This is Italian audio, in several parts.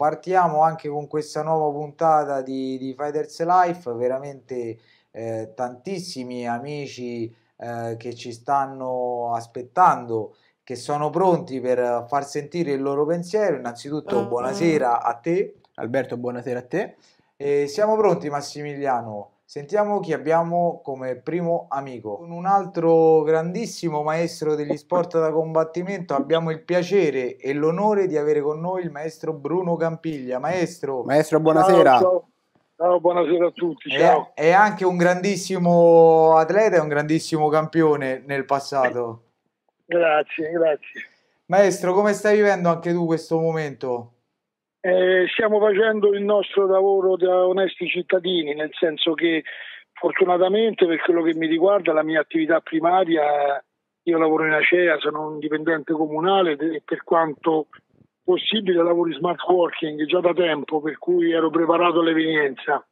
partiamo anche con questa nuova puntata di, di Fighters Life, veramente eh, tantissimi amici eh, che ci stanno aspettando, che sono pronti per far sentire il loro pensiero. Innanzitutto buonasera a te. Alberto, buonasera a te. E siamo pronti Massimiliano. Sentiamo chi abbiamo come primo amico. Con un altro grandissimo maestro degli sport da combattimento abbiamo il piacere e l'onore di avere con noi il maestro Bruno Campiglia. Maestro. Maestro, buonasera. Ciao, ciao. ciao buonasera a tutti. È, è, anche un grandissimo atleta e un grandissimo campione nel passato. Grazie, grazie. Maestro, come stai vivendo anche tu questo momento? Eh, stiamo facendo il nostro lavoro da onesti cittadini, nel senso che fortunatamente per quello che mi riguarda la mia attività primaria, io lavoro in Acea, sono un dipendente comunale e per quanto possibile lavoro in smart working già da tempo, per cui ero preparato all'evenienza.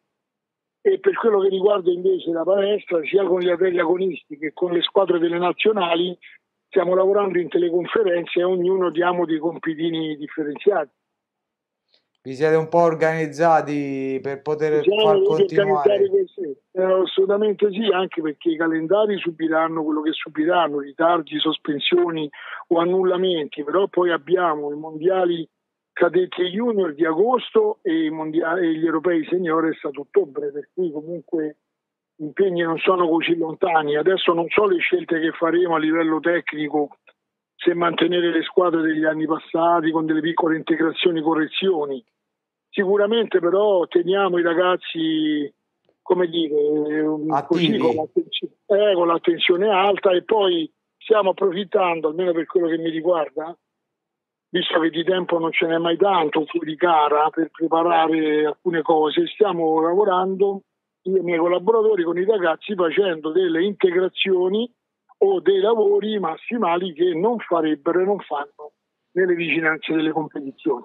E per quello che riguarda invece la palestra, sia con gli atleti agonisti che con le squadre delle nazionali, stiamo lavorando in teleconferenze e ognuno diamo dei compitini differenziati vi siete un po' organizzati per poter Bisogna far continuare? Eh, assolutamente sì, anche perché i calendari subiranno quello che subiranno, ritardi, sospensioni o annullamenti, però poi abbiamo i mondiali cadetti junior di agosto e, mondiali, e gli europei senior è stato ottobre, per cui comunque gli impegni non sono così lontani. Adesso non so le scelte che faremo a livello tecnico, se mantenere le squadre degli anni passati con delle piccole integrazioni, correzioni. Sicuramente però teniamo i ragazzi, come dire, così, con, l'attenzione, eh, con l'attenzione alta e poi stiamo approfittando, almeno per quello che mi riguarda, visto che di tempo non ce n'è mai tanto fuori gara per preparare alcune cose, stiamo lavorando io e i miei collaboratori con i ragazzi facendo delle integrazioni o dei lavori massimali che non farebbero e non fanno nelle vicinanze delle competizioni.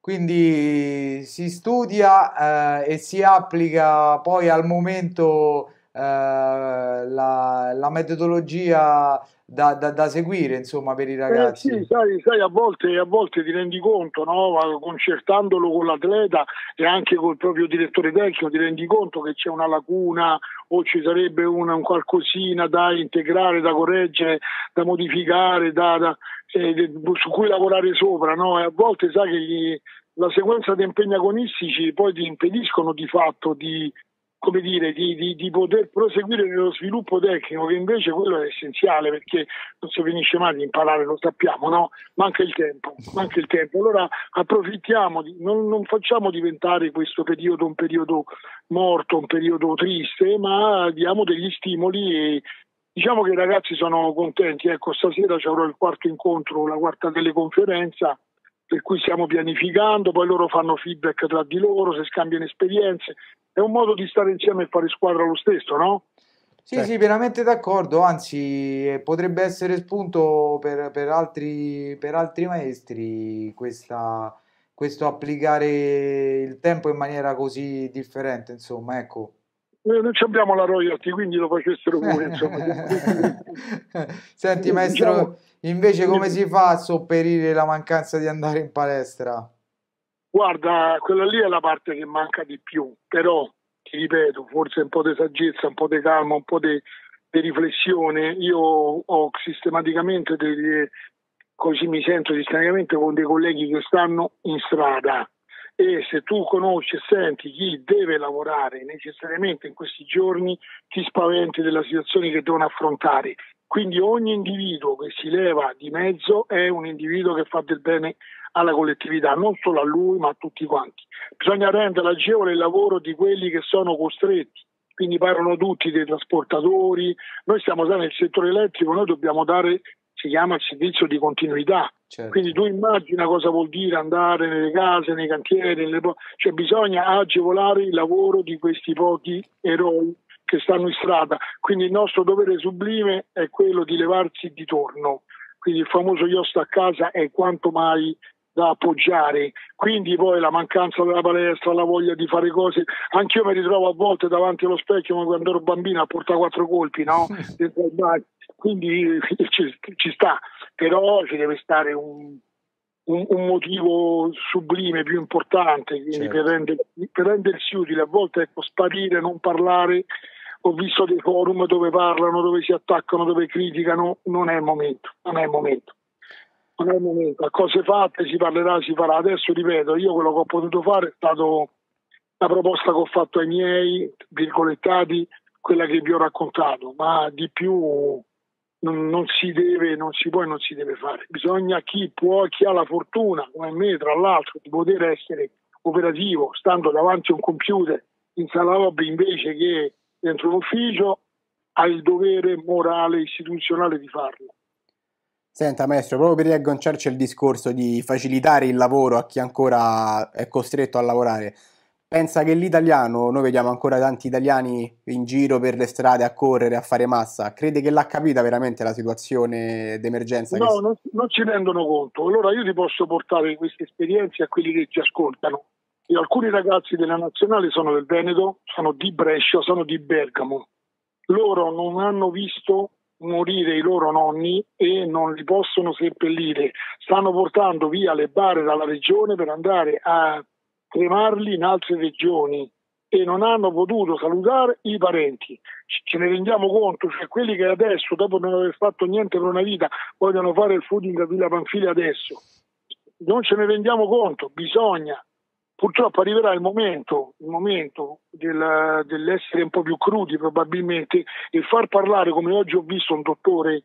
Quindi si studia eh, e si applica poi al momento eh, la, la, metodologia da, da, da, seguire insomma per i ragazzi. Eh sì, sai, sai a, volte, a, volte, ti rendi conto, no? concertandolo con l'atleta e anche col proprio direttore tecnico, ti rendi conto che c'è una lacuna o ci sarebbe una, un qualcosina da integrare, da correggere, da modificare, da, da eh, su cui lavorare sopra, no? A volte sai che gli, la sequenza di impegni agonistici poi ti impediscono di fatto di, come dire, di, di, di, poter proseguire nello sviluppo tecnico, che invece quello è essenziale perché non si finisce mai di imparare, lo sappiamo, no? Manca il tempo, manca il tempo. Allora approfittiamo, di, non, non, facciamo diventare questo periodo un periodo morto, un periodo triste, ma diamo degli stimoli e Diciamo che i ragazzi sono contenti, ecco stasera ci avrò il quarto incontro, la quarta teleconferenza, per cui stiamo pianificando, poi loro fanno feedback tra di loro, si scambiano esperienze, è un modo di stare insieme e fare squadra lo stesso, no? Sì, certo. sì, pienamente d'accordo, anzi eh, potrebbe essere spunto per, per, altri, per altri, maestri questa, questo applicare il tempo in maniera così differente, insomma, ecco. Noi non abbiamo la royalty, quindi lo facessero pure. Insomma. Senti, maestro, diciamo, invece come si fa a sopperire la mancanza di andare in palestra? Guarda, quella lì è la parte che manca di più, però ti ripeto, forse un po' di saggezza, un po' di calma, un po' di, di riflessione. Io ho sistematicamente degli, così mi sento sistematicamente con dei colleghi che stanno in strada e se tu conosci e senti chi deve lavorare necessariamente in questi giorni ti spaventi della situazione che devono affrontare. Quindi ogni individuo che si leva di mezzo è un individuo che fa del bene alla collettività, non solo a lui ma a tutti quanti. Bisogna rendere agevole il lavoro di quelli che sono costretti, quindi parlano tutti dei trasportatori, noi stiamo già nel settore elettrico, noi dobbiamo dare si chiama il servizio di continuità. Certo. Quindi tu immagina cosa vuol dire andare nelle case, nei cantieri, nelle cioè bisogna agevolare il lavoro di questi pochi eroi che stanno in strada. Quindi il nostro dovere sublime è quello di levarsi di torno. Quindi il famoso io sto a casa è quanto mai da appoggiare. Quindi poi la mancanza della palestra, la voglia di fare cose. Anch'io mi ritrovo a volte davanti allo specchio come quando ero bambino a portare quattro colpi, no? Quindi ci, ci, sta, però ci deve stare un, un, un, motivo sublime, più importante, quindi certo. per, render, per, rendersi utile. A volte ecco, sparire, non parlare. Ho visto dei forum dove parlano, dove si attaccano, dove criticano, non è il momento, non è il momento. Non è il momento. A cose fatte si parlerà, si farà. Adesso ripeto, io quello che ho potuto fare è stato la proposta che ho fatto ai miei, virgolettati, quella che vi ho raccontato, ma di più non, non, si deve, non si può e non si deve fare. Bisogna chi può, chi ha la fortuna, come me tra l'altro, di poter essere operativo stando davanti a un computer in sala lobby invece che dentro un ufficio, ha il dovere morale istituzionale di farlo. Senta maestro, proprio per riagganciarci al discorso di facilitare il lavoro a chi ancora è costretto a lavorare, pensa che l'italiano, noi vediamo ancora tanti italiani in giro per le strade a correre, a fare massa, crede che l'ha capita veramente la situazione d'emergenza? No, che... non, non ci rendono conto. Allora io ti posso portare queste esperienze a quelli che ci ascoltano. Alcuni ragazzi della nazionale sono del Veneto, sono di Brescia, sono di Bergamo. Loro non hanno visto morire i loro nonni e non li possono seppellire. Stanno portando via le bare dalla regione per andare a cremarli in altre regioni e non hanno potuto salutare i parenti. Ce ne rendiamo conto, cioè quelli che adesso, dopo non aver fatto niente per una vita, vogliono fare il fooding a Villa Panfilia adesso. Non ce ne rendiamo conto, bisogna. Purtroppo arriverà il momento, il momento del, dell'essere un po' più crudi probabilmente e far parlare, come oggi ho visto un dottore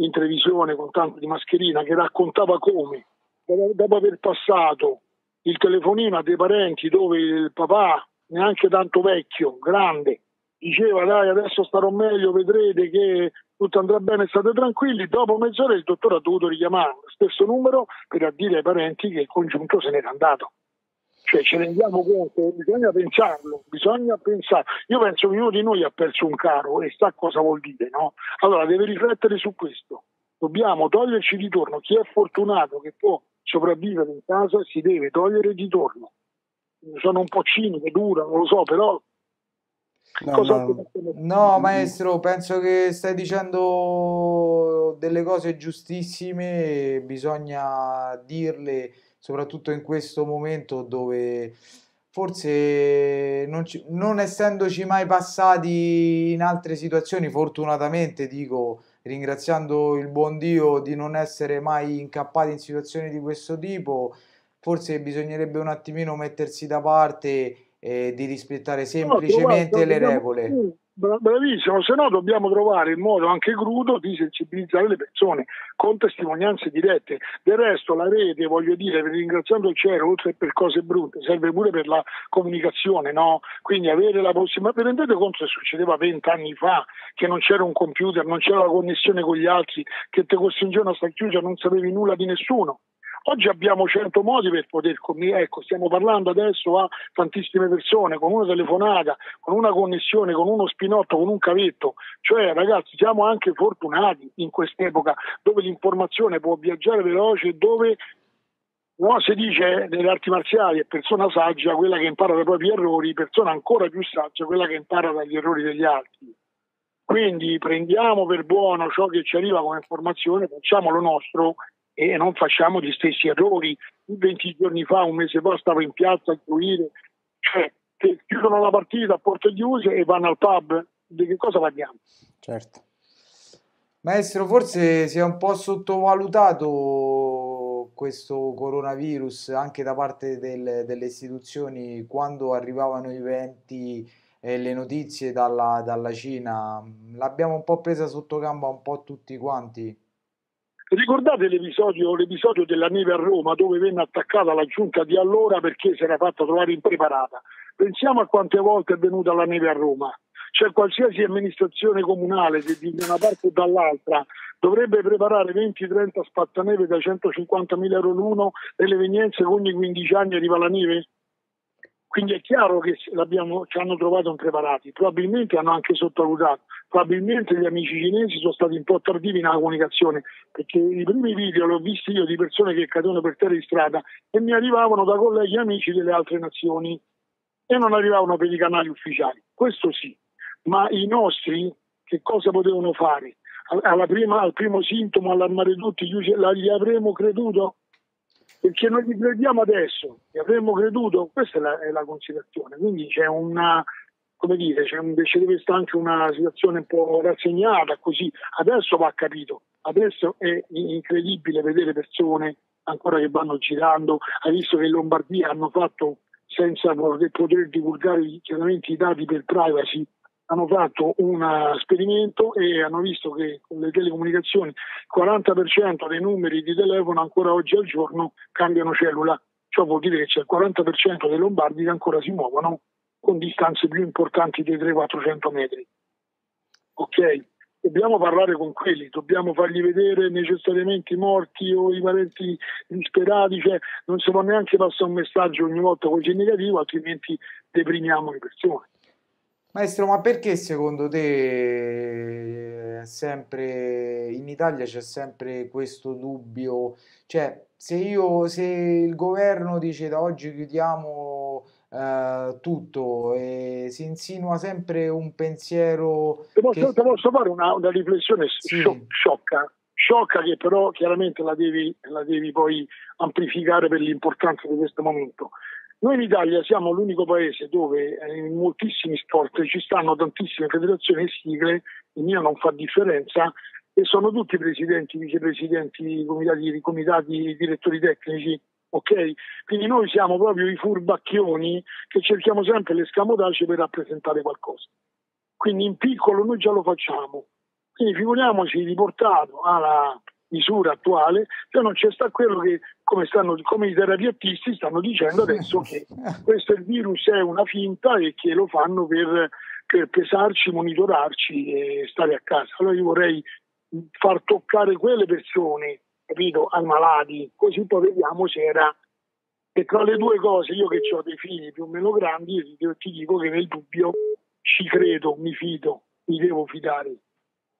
in televisione con tanto di mascherina, che raccontava come, dopo aver passato il telefonino a dei parenti dove il papà, neanche tanto vecchio, grande, diceva dai adesso starò meglio, vedrete che tutto andrà bene, state tranquilli, dopo mezz'ora il dottore ha dovuto richiamare lo stesso numero per dire ai parenti che il congiunto se n'era andato. Cioè ci rendiamo conto, bisogna pensarlo, bisogna pensare. Io penso che uno di noi ha perso un caro e sa cosa vuol dire, no? Allora deve riflettere su questo. Dobbiamo toglierci di torno chi è fortunato che può sopravvivere in casa si deve togliere di torno. Sono un po' cinico, dura, non lo so, però No, no, no, maestro, penso che stai dicendo delle cose giustissime, bisogna dirle soprattutto in questo momento dove forse non, ci, non essendoci mai passati in altre situazioni, fortunatamente dico, ringraziando il buon Dio di non essere mai incappati in situazioni di questo tipo, forse bisognerebbe un attimino mettersi da parte e di rispettare semplicemente no, le regole. Bravissimo, se no dobbiamo trovare il modo anche crudo di sensibilizzare le persone con testimonianze dirette. Del resto la rete, voglio dire, ringraziando il cielo, oltre per cose brutte, serve pure per la comunicazione, no? Quindi avere la possibilità, rendete conto che succedeva vent'anni fa, che non c'era un computer, non c'era la connessione con gli altri, che te costringevano a stare chiuso, non sapevi nulla di nessuno. Oggi abbiamo cento modi per poter comunicare, ecco, stiamo parlando adesso a tantissime persone, con una telefonata, con una connessione, con uno spinotto, con un cavetto, cioè ragazzi siamo anche fortunati in quest'epoca dove l'informazione può viaggiare veloce, dove no, si dice nelle arti marziali è persona saggia quella che impara dai propri errori, persona ancora più saggia quella che impara dagli errori degli altri. Quindi prendiamo per buono ciò che ci arriva come informazione, facciamolo nostro e non facciamo gli stessi errori. 20 giorni fa, un mese fa, stavo in piazza a gioire, cioè che chiudono la partita a porte chiuse e vanno al pub. Di che cosa parliamo? Certo. Maestro, forse si è un po' sottovalutato questo coronavirus anche da parte del, delle istituzioni quando arrivavano i eventi e le notizie dalla, dalla Cina. L'abbiamo un po' presa sotto gamba un po' tutti quanti. Ricordate l'episodio, l'episodio, della neve a Roma dove venne attaccata la giunta di allora perché si era fatta trovare impreparata? Pensiamo a quante volte è venuta la neve a Roma. Cioè qualsiasi amministrazione comunale di una parte o dall'altra dovrebbe preparare 20-30 spattaneve da 150.000 euro l'uno nelle evenienze ogni 15 anni arriva la neve? Quindi è chiaro che ci hanno trovato impreparati, probabilmente hanno anche sottovalutato, probabilmente gli amici cinesi sono stati un po' tardivi nella comunicazione, perché i primi video li ho visti io di persone che cadevano per terra di strada e mi arrivavano da colleghi e amici delle altre nazioni. E non arrivavano per i canali ufficiali, questo sì, ma i nostri che cosa potevano fare? Prima, al primo sintomo allarmare tutti, gli avremmo creduto? perché noi ci crediamo adesso, che avremmo creduto, questa è la, è la considerazione, quindi c'è una, come dire, c'è invece deve essere anche una situazione un po' rassegnata, così. Adesso va capito, adesso è incredibile vedere persone ancora che vanno girando, hai visto che in Lombardia hanno fatto senza poter divulgare chiaramente i dati per privacy, hanno fatto un esperimento e hanno visto che con le telecomunicazioni il 40% dei numeri di telefono ancora oggi al giorno cambiano cellula. Ciò vuol dire che c'è il 40% dei lombardi che ancora si muovono con distanze più importanti dei 300-400 metri. Ok? Dobbiamo parlare con quelli, dobbiamo fargli vedere necessariamente i morti o i parenti disperati, cioè non si può neanche passare un messaggio ogni volta così negativo, altrimenti deprimiamo le persone. Maestro, ma perché secondo te sempre in Italia c'è sempre questo dubbio? Cioè, se io, se il governo dice da oggi chiudiamo eh, tutto e si insinua sempre un pensiero. Te posso, che... posso fare una, una riflessione sì. sciocca, sciocca che però chiaramente la devi, la devi poi amplificare per l'importanza di questo momento. Noi in Italia siamo l'unico paese dove eh, in moltissimi sport ci stanno tantissime federazioni e sigle, il mio non fa differenza, e sono tutti presidenti, vicepresidenti, comitati, comitati direttori tecnici, ok? Quindi noi siamo proprio i furbacchioni che cerchiamo sempre l'escamotage per rappresentare qualcosa. Quindi in piccolo noi già lo facciamo. Quindi figuriamoci riportato alla misura attuale, se non c'è sta quello che, come, stanno, come i terapiattisti stanno dicendo adesso, che questo virus è una finta e che lo fanno per, per pesarci, monitorarci e stare a casa. Allora io vorrei far toccare quelle persone, capito, ai malati, così poi vediamo se era e tra le due cose, io che ho dei figli più o meno grandi, ti dico che nel dubbio ci credo, mi fido, mi devo fidare.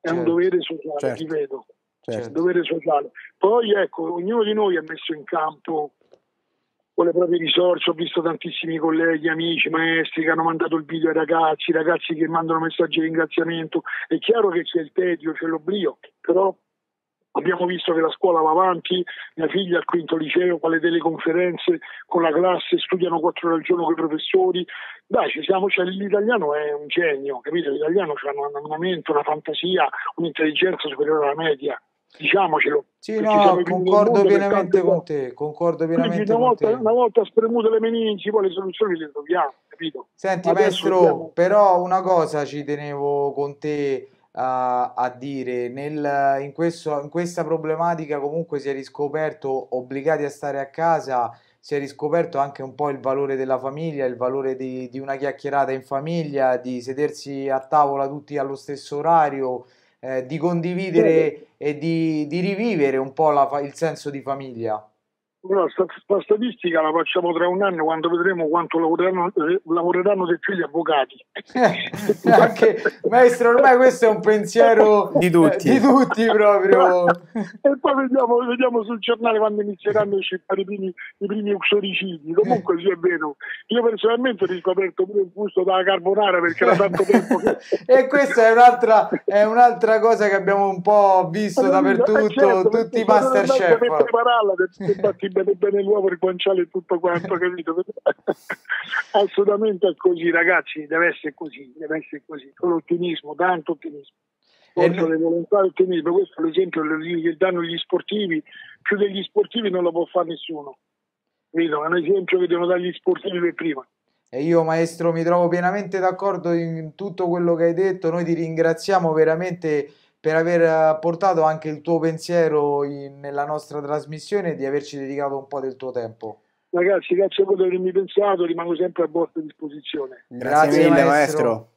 È certo, un dovere sociale, certo. ti vedo certo. dovere sociale. Poi ecco, ognuno di noi ha messo in campo con le proprie risorse, ho visto tantissimi colleghi, amici, maestri che hanno mandato il video ai ragazzi, ragazzi che mandano messaggi di ringraziamento. È chiaro che c'è il tedio, c'è l'oblio, però Abbiamo visto che la scuola va avanti, mia figlia al quinto liceo fa le teleconferenze con la classe, studiano quattro ore al giorno con i professori. Dai, ci siamo, cioè, l'italiano è un genio, capito? L'italiano ha un andamento, una fantasia, un'intelligenza superiore alla media diciamocelo. Sì, no, concordo pienamente con te, concordo pienamente una volta, te. Una volta spremute le meningi, poi le soluzioni le troviamo, capito? Senti, Adesso maestro, dobbiamo... però una cosa ci tenevo con te a, a dire, Nel, in, questo, in questa problematica comunque si è riscoperto, obbligati a stare a casa, si è riscoperto anche un po' il valore della famiglia, il valore di, di una chiacchierata in famiglia, di sedersi a tavola tutti allo stesso orario, eh, di condividere e di, di, rivivere un po' la, il senso di famiglia. No, questa statistica la facciamo tra un anno quando vedremo quanto lavoreranno, eh, lavoreranno dei figli avvocati. Eh, anche, maestro, ormai questo è un pensiero di tutti, eh, di tutti proprio. e poi vediamo, vediamo, sul giornale quando inizieranno i primi, i primi uxoricidi. Comunque sì è vero, io personalmente ho riscoperto pure il gusto della carbonara perché era tanto tempo che... e questa è un'altra, è un'altra cosa che abbiamo un po' visto dappertutto, certo, tutti i masterchef. Per prepararla, per, per bene, bene l'uovo, il guanciale e tutto quanto, capito? Assolutamente è così, ragazzi, deve essere così, deve essere così, con l'ottimismo, tanto ottimismo. Oltre le volontà e l'ottimismo, questo è l'esempio che danno gli sportivi, più degli sportivi non lo può fare nessuno. Capito? È un esempio che devono dare gli sportivi per prima. E io, maestro, mi trovo pienamente d'accordo in tutto quello che hai detto. Noi ti ringraziamo veramente per aver eh, portato anche il tuo pensiero in, nella nostra trasmissione e di averci dedicato un po' del tuo tempo. Ragazzi, grazie a voi per avermi pensato, rimango sempre a vostra disposizione. Grazie, grazie mille, maestro. maestro.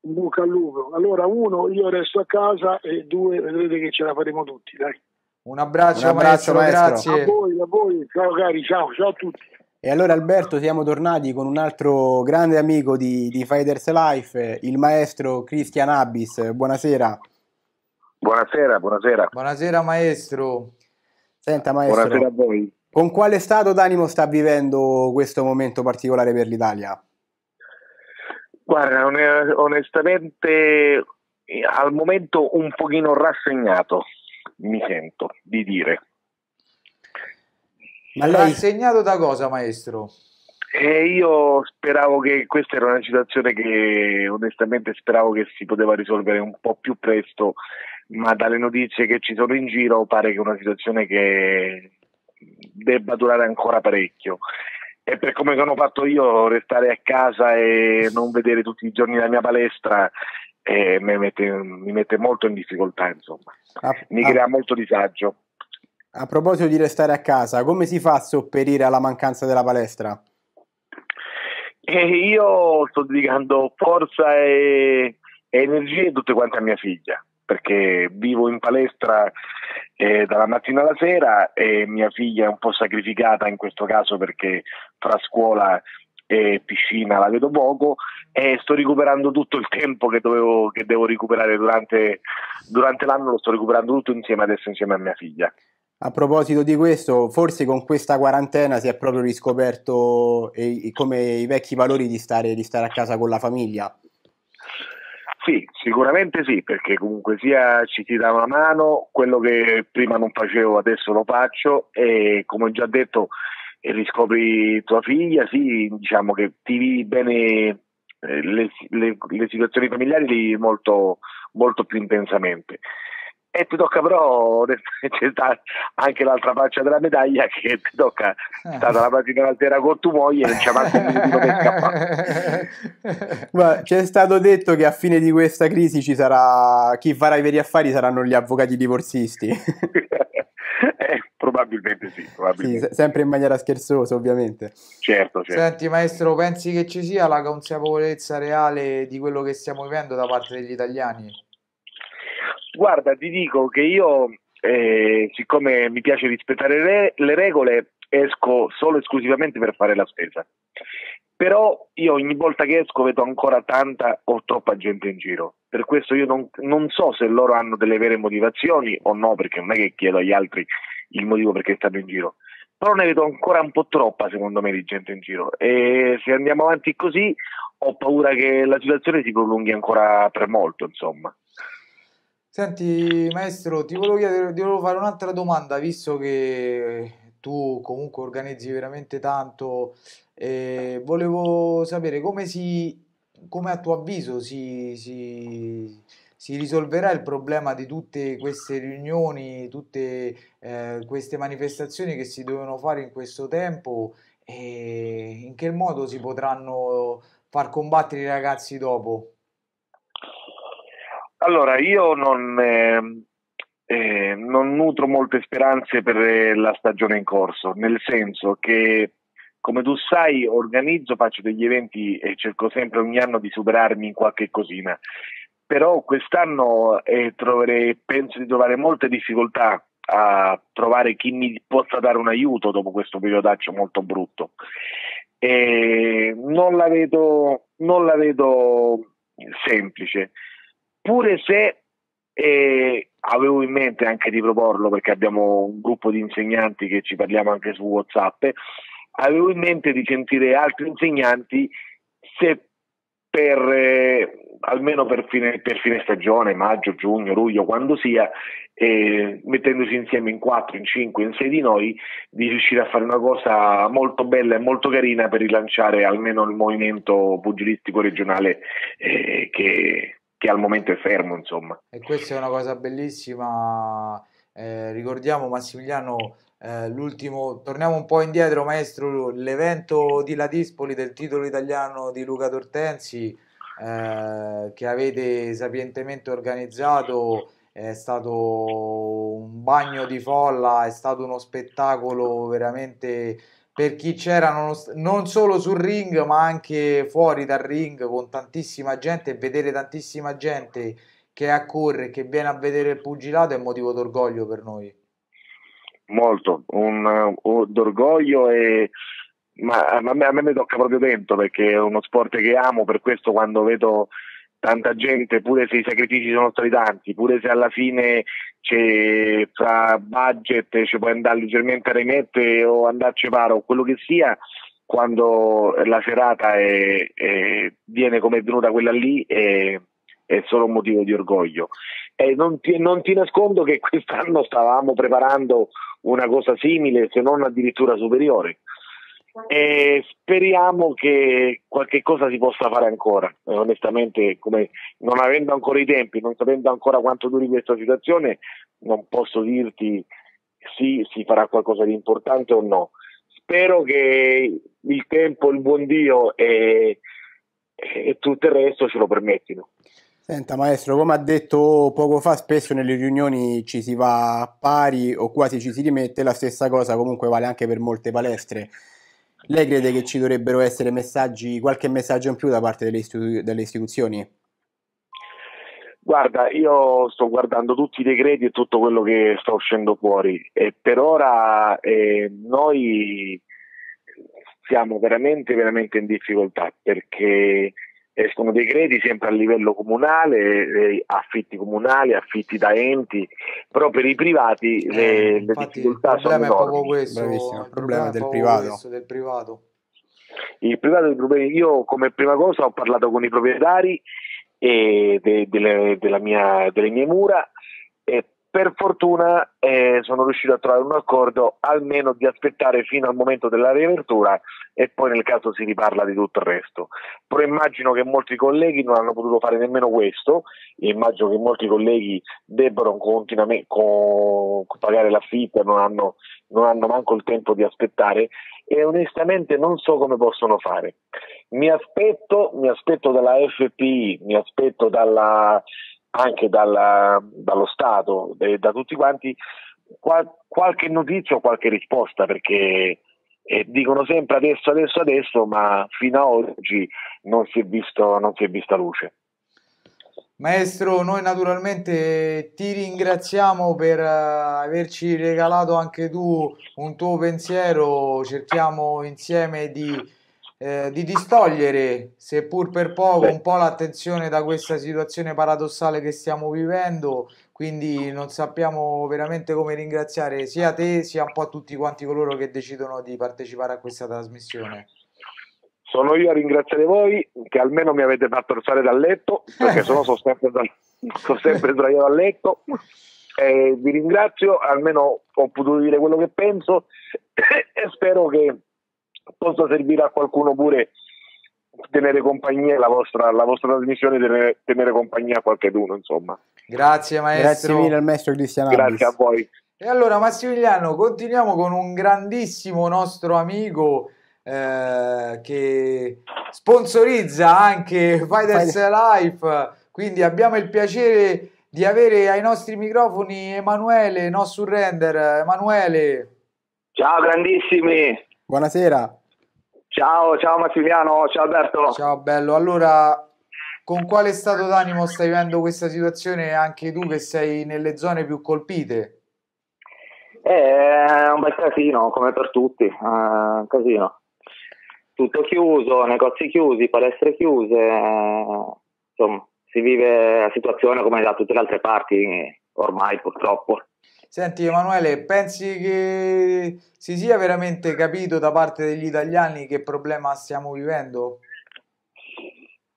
In bocca al lupo. Allora, uno, io resto a casa e due, vedrete che ce la faremo tutti, dai. Un abbraccio, Un abbraccio maestro, maestro. grazie. A voi, a voi. Ciao cari, ciao, ciao a tutti. E allora Alberto siamo tornati con un altro grande amico di, di Fighters Life, il maestro Christian Abbis. Buonasera. Buonasera, buonasera. Buonasera maestro. Senta maestro. Buonasera a voi. Con quale stato d'animo sta vivendo questo momento particolare per l'Italia? Guarda, onestamente al momento un pochino rassegnato, mi sento di dire. Ma lei... Rassegnato da cosa, maestro? E io speravo che questa era una situazione che onestamente speravo che si poteva risolvere un po' più presto, ma dalle notizie che ci sono in giro pare che è una situazione che debba durare ancora parecchio. E per come sono fatto io, restare a casa e non vedere tutti i giorni la mia palestra eh, mi, mette, mi, mette, molto in difficoltà, insomma. Ah, mi crea molto disagio. A proposito di restare a casa, come si fa a sopperire alla mancanza della palestra? E io sto dedicando forza e, e energie tutte quante a mia figlia, perché vivo in palestra eh, dalla mattina alla sera e mia figlia è un po' sacrificata in questo caso perché tra scuola e piscina la vedo poco e sto recuperando tutto il tempo che, dovevo, che devo recuperare durante, durante l'anno, lo sto recuperando tutto insieme adesso insieme a mia figlia. A proposito di questo, forse con questa quarantena si è proprio riscoperto eh, come i vecchi valori di stare, di stare a casa con la famiglia. Sì, sicuramente sì, perché comunque sia ci si dà una mano, quello che prima non facevo adesso lo faccio e come ho già detto riscopri tua figlia, sì, diciamo che ti vivi bene eh, le, le, le situazioni familiari molto, molto più intensamente. E ti tocca però, c'è anche l'altra faccia della medaglia che ti tocca, è stata la partita altera con tu moglie e non c'è manco un minuto per scappare. Ma c'è stato detto che a fine di questa crisi ci sarà, chi farà i veri affari saranno gli avvocati divorzisti. eh, probabilmente sì, probabilmente. sì, sempre in maniera scherzosa ovviamente. Certo, certo. Senti maestro, pensi che ci sia la consapevolezza reale di quello che stiamo vivendo da parte degli italiani? Guarda, ti dico che io, eh, siccome mi piace rispettare le, le regole, esco solo e esclusivamente per fare la spesa. Però io ogni volta che esco vedo ancora tanta o troppa gente in giro. Per questo io non, non, so se loro hanno delle vere motivazioni o no, perché non è che chiedo agli altri il motivo perché stanno in giro. Però ne vedo ancora un po' troppa, secondo me, di gente in giro. E se andiamo avanti così, ho paura che la situazione si prolunghi ancora per molto, insomma. Senti, maestro, ti volevo chiedere, ti volevo fare un'altra domanda, visto che tu comunque organizzi veramente tanto, eh, volevo sapere come si, come a tuo avviso si, si, si risolverà il problema di tutte queste riunioni, tutte eh, queste manifestazioni che si devono fare in questo tempo e in che modo si potranno far combattere i ragazzi dopo? Allora, io non, eh, eh, non nutro molte speranze per eh, la stagione in corso, nel senso che, come tu sai, organizzo, faccio degli eventi e cerco sempre ogni anno di superarmi in qualche cosina. Però quest'anno eh, troverei, penso di trovare molte difficoltà a trovare chi mi possa dare un aiuto dopo questo periodaccio molto brutto. E non la vedo, non la vedo semplice pure se eh, avevo in mente anche di proporlo perché abbiamo un gruppo di insegnanti che ci parliamo anche su Whatsapp, avevo in mente di sentire altri insegnanti se per eh, almeno per fine, per fine, stagione, maggio, giugno, luglio, quando sia, eh, mettendosi insieme in quattro, in cinque, in sei di noi, di riuscire a fare una cosa molto bella e molto carina per rilanciare almeno il movimento pugilistico regionale eh, che, che al momento è fermo, insomma. E questa è una cosa bellissima. Eh, ricordiamo Massimiliano, eh, l'ultimo, torniamo un po' indietro, maestro, l'evento di Latispoli del titolo italiano di Luca Tortensi eh, che avete sapientemente organizzato è stato un bagno di folla, è stato uno spettacolo veramente per chi c'era non, solo sul ring ma anche fuori dal ring con tantissima gente e vedere tantissima gente che accorre, che viene a vedere il pugilato è motivo d'orgoglio per noi. Molto, un, un d'orgoglio e ma a me, a me mi tocca proprio dentro perché è uno sport che amo, per questo quando vedo tanta gente, pure se i sacrifici sono stati tanti, pure se alla fine c'è fra budget ci puoi andare leggermente a rimettere o andarci paro o quello che sia, quando la serata è, è, viene come è venuta quella lì è, è solo un motivo di orgoglio. E non ti, non ti nascondo che quest'anno stavamo preparando una cosa simile, se non addirittura superiore. E speriamo che qualche cosa si possa fare ancora. E onestamente, come non avendo ancora i tempi, non sapendo ancora quanto duri questa situazione, non posso dirti sì, si farà qualcosa di importante o no. Spero che il tempo, il buon Dio e, e tutto il resto ce lo permettino. Senta maestro, come ha detto poco fa, spesso nelle riunioni ci si va a pari o quasi ci si rimette, la stessa cosa comunque vale anche per molte palestre. Lei crede che ci dovrebbero essere messaggi, qualche messaggio in più da parte delle, istitu- delle istituzioni? Guarda, io sto guardando tutti i decreti e tutto quello che sta uscendo fuori e per ora eh, noi siamo veramente, veramente in difficoltà perché escono decreti sempre a livello comunale, eh, affitti comunali, affitti da enti, però per i privati eh, le, le difficoltà sono enormi. È proprio questo, Bravissimo, il problema, del, privato. del privato. Il privato, io come prima cosa ho parlato con i proprietari de, de, delle mie mura per fortuna eh, sono riuscito a trovare un accordo almeno di aspettare fino al momento della riapertura e poi nel caso si riparla di tutto il resto. Però immagino che molti colleghi non hanno potuto fare nemmeno questo, immagino che molti colleghi debbano continuamente con, pagare l'affitto, non hanno, non hanno manco il tempo di aspettare e onestamente non so come possono fare. Mi aspetto, mi aspetto dalla FPI, mi aspetto dalla anche dalla, dallo Stato e da tutti quanti qual, qualche notizia o qualche risposta perché eh, dicono sempre adesso, adesso, adesso, ma fino ad oggi non si è, visto, non si è vista luce. Maestro, noi naturalmente ti ringraziamo per uh, averci regalato anche tu un tuo pensiero, cerchiamo insieme di eh, di distogliere, seppur per poco, un po' l'attenzione da questa situazione paradossale che stiamo vivendo. Quindi non sappiamo veramente come ringraziare sia te sia un po' tutti quanti coloro che decidono di partecipare a questa trasmissione. Sono io a ringraziare voi che almeno mi avete fatto alzare dal letto, perché sono, sono sempre, sono sempre sdraiato a letto. Eh, vi ringrazio, almeno ho potuto dire quello che penso e spero che possa servire a qualcuno pure tenere compagnia la vostra, la vostra trasmissione tenere, tenere compagnia a qualcheduno insomma. Grazie maestro. Grazie mille al maestro Cristiano grazie a voi. E allora Massimiliano continuiamo con un grandissimo nostro amico eh, che sponsorizza anche Fighters Life. Quindi abbiamo il piacere di avere ai nostri microfoni Emanuele No Surrender Emanuele. Ciao grandissimi buonasera Ciao, ciao Massimiliano, ciao Alberto. Ciao bello, allora con quale stato d'animo stai vivendo questa situazione anche tu che sei nelle zone più colpite? Eh, è un bel casino, come per tutti, uh, casino. Tutto chiuso, negozi chiusi, palestre chiuse, eh, insomma, si vive la situazione come da tutte le altre parti ormai purtroppo. Senti Emanuele, pensi che si sia veramente capito da parte degli italiani che problema stiamo vivendo?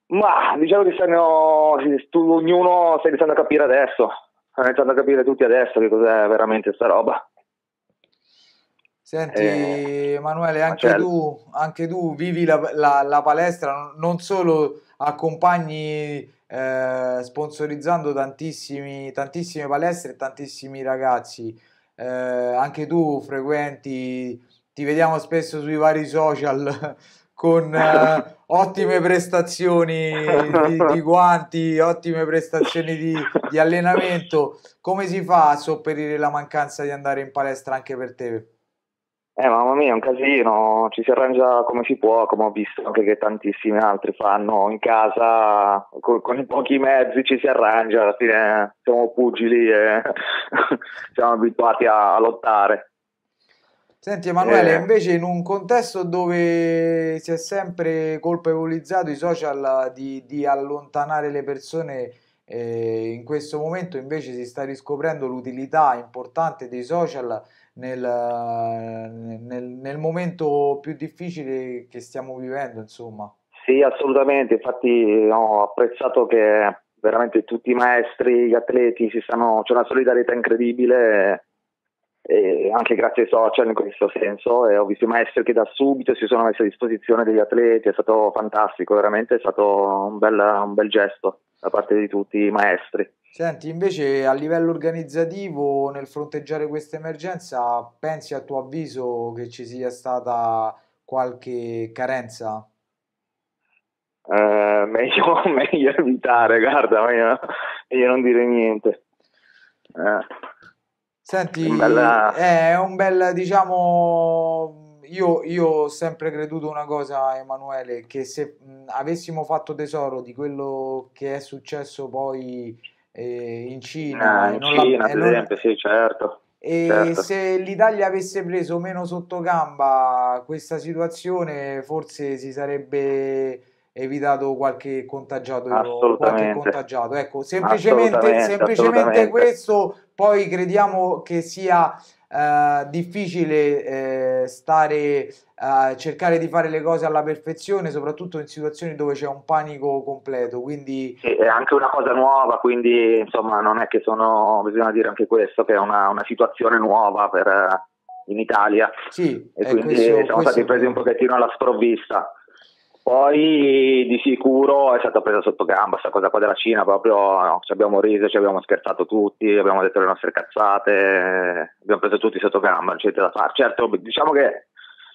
Ma diciamo che stanno, ognuno sta iniziando a capire adesso, sta iniziando a capire tutti adesso che cos'è veramente sta roba. Senti eh, Emanuele, anche tu, anche tu, vivi la, la, la palestra, non solo accompagni eh, sponsorizzando tantissimi, tantissime palestre e tantissimi ragazzi. Eh, anche tu frequenti, ti vediamo spesso sui vari social con eh, ottime prestazioni di, di, guanti, ottime prestazioni di, di allenamento. Come si fa a sopperire la mancanza di andare in palestra anche per te? Eh, mamma mia, è un casino, ci si arrangia come si può, come ho visto anche che tantissimi altri fanno in casa, con, con i pochi mezzi ci si arrangia, alla fine siamo pugili e siamo abituati a, a lottare. Senti Emanuele, eh. invece in un contesto dove si è sempre colpevolizzato i social di, di allontanare le persone, eh, in questo momento invece si sta riscoprendo l'utilità importante dei social nel, nel, nel momento più difficile che stiamo vivendo, insomma. Sì, assolutamente, infatti ho apprezzato che veramente tutti i maestri, gli atleti, stanno, c'è una solidarietà incredibile e anche grazie ai social in questo senso ho visto i maestri che da subito si sono messi a disposizione degli atleti, è stato fantastico, veramente è stato un bel, un bel gesto da parte di tutti i maestri. Senti, invece a livello organizzativo nel fronteggiare questa emergenza, pensi a tuo avviso che ci sia stata qualche carenza? Eh, meglio, meglio evitare, guarda, meglio, meglio non dire niente. Eh. Senti, bella... è un bel, diciamo, io, io, ho sempre creduto una cosa, Emanuele, che se mh, avessimo fatto tesoro di quello che è successo poi eh, in Cina, ah, in Cina, per esempio, sì, certo. E certo. se l'Italia avesse preso meno sotto gamba questa situazione, forse si sarebbe evitato qualche contagiato, qualche contagiato. Ecco, semplicemente, semplicemente questo, poi crediamo che sia eh, difficile eh, stare a eh, cercare di fare le cose alla perfezione, soprattutto in situazioni dove c'è un panico completo. Quindi sì, è anche una cosa nuova, quindi insomma non è che sono, bisogna dire anche questo, che è una, una situazione nuova per, in Italia. Sì, e quindi questo, siamo questo... stati presi un pochettino alla sprovvista. Poi di sicuro è stata presa sotto gamba questa cosa qua della Cina, proprio no, ci abbiamo riso, ci abbiamo scherzato tutti, abbiamo detto le nostre cazzate, abbiamo preso tutti sotto gamba, non c'è da fare. Certo, diciamo che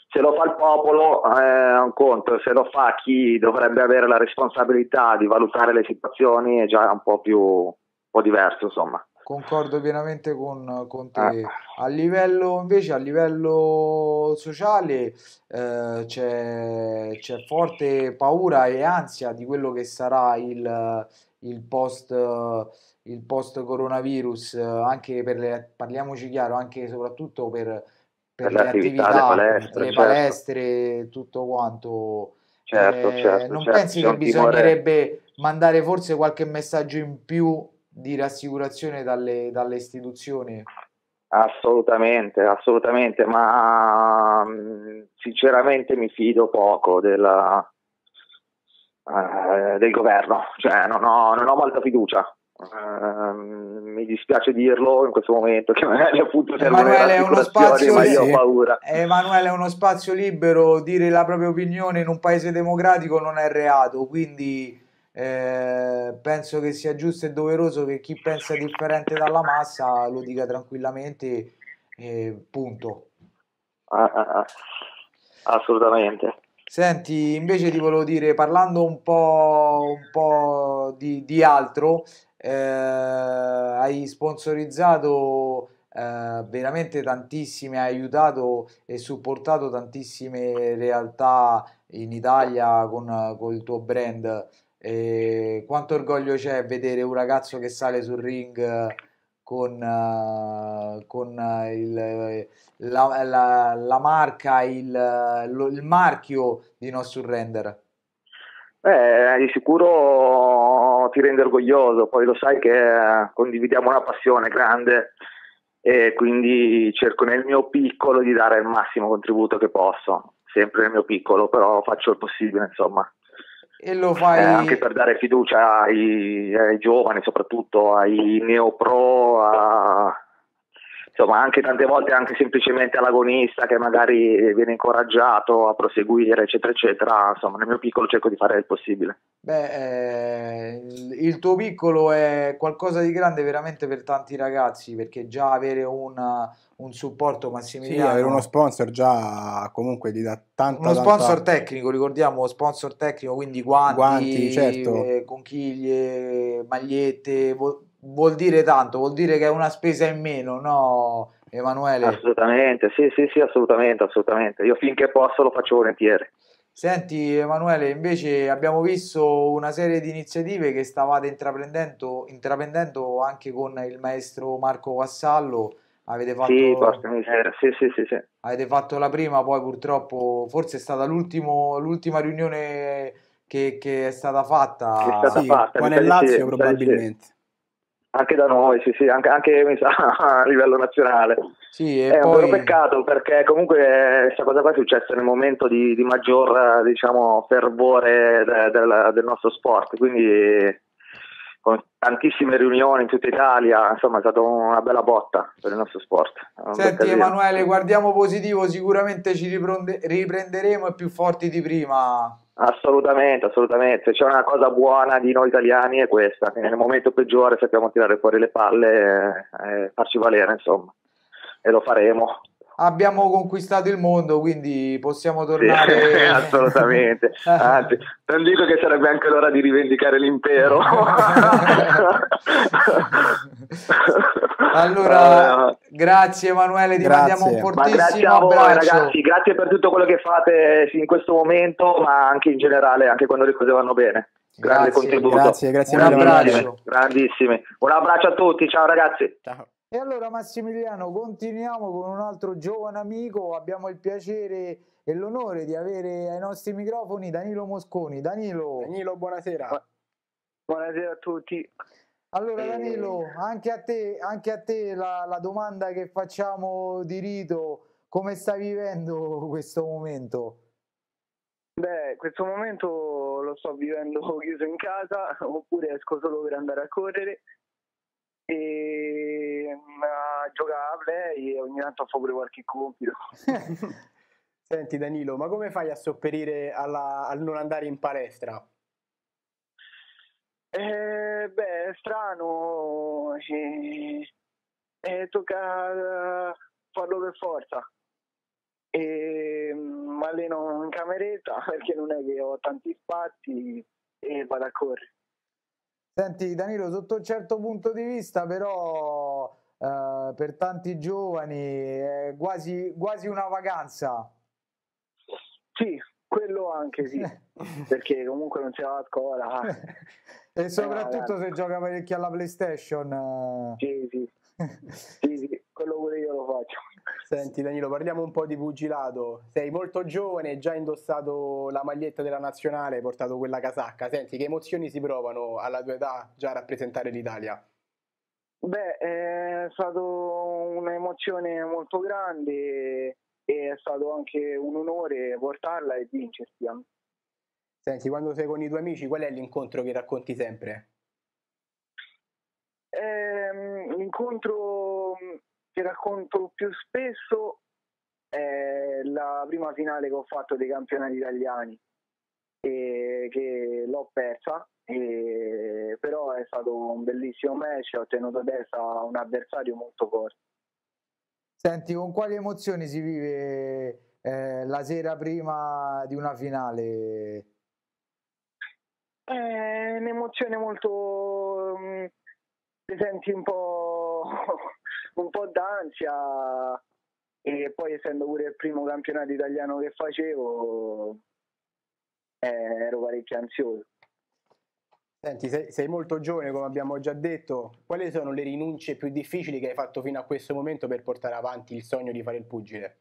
se lo fa il popolo è un conto, se lo fa chi dovrebbe avere la responsabilità di valutare le situazioni è già un po' più un po' diverso, insomma. Concordo pienamente con, con te. Ah. A livello invece, a livello sociale eh, c'è, c'è, forte paura e ansia di quello che sarà il, il post il post coronavirus anche per le parliamoci chiaro anche e soprattutto per, per, per le attività, le palestre, le palestre certo. tutto quanto certo, eh, certo, non certo, pensi che bisognerebbe timore. mandare forse qualche messaggio in più di rassicurazione dalle, dalle istituzioni? Assolutamente, assolutamente, ma mm, sinceramente mi fido poco della, uh, del governo, cioè non ho, non ho molta fiducia. Uh, mi dispiace dirlo in questo momento che magari appunto Emanuele è uno spazio ma io ho paura. Emanuele è uno spazio libero, dire la propria opinione in un paese democratico non è reato, quindi eh, penso che sia giusto e doveroso che chi pensa differente dalla massa lo dica tranquillamente, eh, punto. Ah, ah, ah. Assolutamente. Senti, invece ti volevo dire, parlando un po', un po di, di, altro, eh, hai sponsorizzato eh, veramente tantissime, hai aiutato e supportato tantissime realtà in Italia con, con il tuo brand. E quanto orgoglio c'è vedere un ragazzo che sale sul ring con, uh, con il, la, la, la, marca, il, lo, il marchio di No Surrender? Beh, di sicuro ti rende orgoglioso, poi lo sai che condividiamo una passione grande e quindi cerco nel mio piccolo di dare il massimo contributo che posso, sempre nel mio piccolo, però faccio il possibile, insomma. E lo fai... Eh, anche per dare fiducia ai, ai giovani, soprattutto ai neopro, a, insomma anche tante volte anche semplicemente all'agonista che magari viene incoraggiato a proseguire eccetera eccetera insomma nel mio piccolo cerco di fare il possibile. Beh eh, il tuo piccolo è qualcosa di grande veramente per tanti ragazzi perché già avere una, un supporto Massimiliano sì, avere uno sponsor già comunque gli dà tanto uno sponsor tanta... tecnico ricordiamo sponsor tecnico quindi guanti, guanti certo. eh, conchiglie magliette vuol dire tanto, vuol dire che è una spesa in meno, no Emanuele? Assolutamente, sì, sì, sì, assolutamente, assolutamente. Io finché posso lo faccio volentieri. Senti Emanuele, invece abbiamo visto una serie di iniziative che stavate intraprendendo, intraprendendo anche con il maestro Marco Vassallo. Avete fatto, sì, sì, sì, sì, sì. avete fatto la prima, poi purtroppo forse è stata l'ultima riunione che, che, è stata fatta. È stata sì, fatta, qua nel Lazio probabilmente. Anche da noi, sì, sì, anche, anche mi sa, a livello nazionale. Sì, è poi... un vero peccato perché comunque questa cosa qua è successa nel momento di, di maggior diciamo, fervore de, de, del nostro sport, quindi con tantissime riunioni in tutta Italia, insomma è stata una bella botta per il nostro sport. Senti Emanuele, guardiamo positivo, sicuramente ci riprenderemo e più forti di prima. Assolutamente, assolutamente. C'è una cosa buona di noi italiani è questa, che nel momento peggiore sappiamo tirare fuori le palle e farci valere, insomma. E lo faremo abbiamo conquistato il mondo, quindi possiamo tornare. Sì, assolutamente. Anzi, non dico che sarebbe anche l'ora di rivendicare l'impero. allora, grazie Emanuele, ti grazie. mandiamo un fortissimo ma grazie a voi, abbraccio. ragazzi, grazie per tutto quello che fate in questo momento, ma anche in generale, anche quando le cose vanno bene. Grande grazie, contributo. Grazie, grazie un abbraccio. Grandissimi. Un abbraccio a tutti, ciao ragazzi. Ciao. E allora Massimiliano, continuiamo con un altro giovane amico, abbiamo il piacere e l'onore di avere ai nostri microfoni Danilo Mosconi. Danilo. Danilo, buonasera. Buonasera a tutti. Allora Danilo, anche a te, anche a te la, la domanda che facciamo di rito, come stai vivendo questo momento? Beh, questo momento lo sto vivendo chiuso in casa oppure esco solo per andare a correre e mm, a giocare a play e ogni tanto fa pure qualche compito. Senti Danilo, ma come fai a sopperire alla, al non andare in palestra? Eh, beh, è strano, eh, eh, tocca farlo per forza. E mi mm, alleno in cameretta perché non è che ho tanti spazi e vado a correre. Senti Danilo, sotto un certo punto di vista però eh, per tanti giovani è quasi, quasi una vacanza. Sì, quello anche sì, perché comunque non si va a scuola. e soprattutto eh, se gioca parecchio alla PlayStation. Sì, sì. sì, sì, quello pure io lo faccio. Senti Danilo, parliamo un po' di pugilato. Sei molto giovane, già indossato la maglietta della nazionale, hai portato quella casacca. Senti, che emozioni si provano alla tua età già a rappresentare l'Italia? Beh, è stata un'emozione molto grande e è stato anche un onore portarla e vincersi. Senti, quando sei con i tuoi amici, qual è l'incontro che racconti sempre? Eh, l'incontro che racconto più spesso è la prima finale che ho fatto dei campionati italiani, e che l'ho persa, e, però è stato un bellissimo match, ho tenuto a destra un avversario molto forte. Senti, con quali emozioni si vive eh, la sera prima di una finale? È un'emozione molto... Mm, ti senti un po' un po' d'ansia e poi essendo pure il primo campionato italiano che facevo eh, ero parecchio ansioso. Senti, sei, sei, molto giovane come abbiamo già detto, quali sono le rinunce più difficili che hai fatto fino a questo momento per portare avanti il sogno di fare il pugile?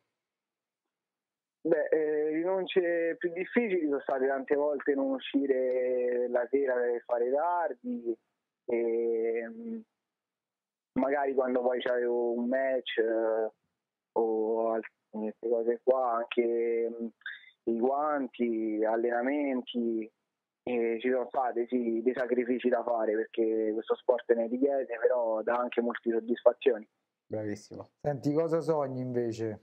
Beh, eh, rinunce più difficili sono state tante volte non uscire la sera per fare tardi, e, magari quando poi c'avevo un match eh, o queste cose qua, anche mh, i guanti, allenamenti, e ci sono stati sì, dei sacrifici da fare perché questo sport ne richiede, però dà anche molte soddisfazioni. Bravissimo. Senti, cosa sogni invece?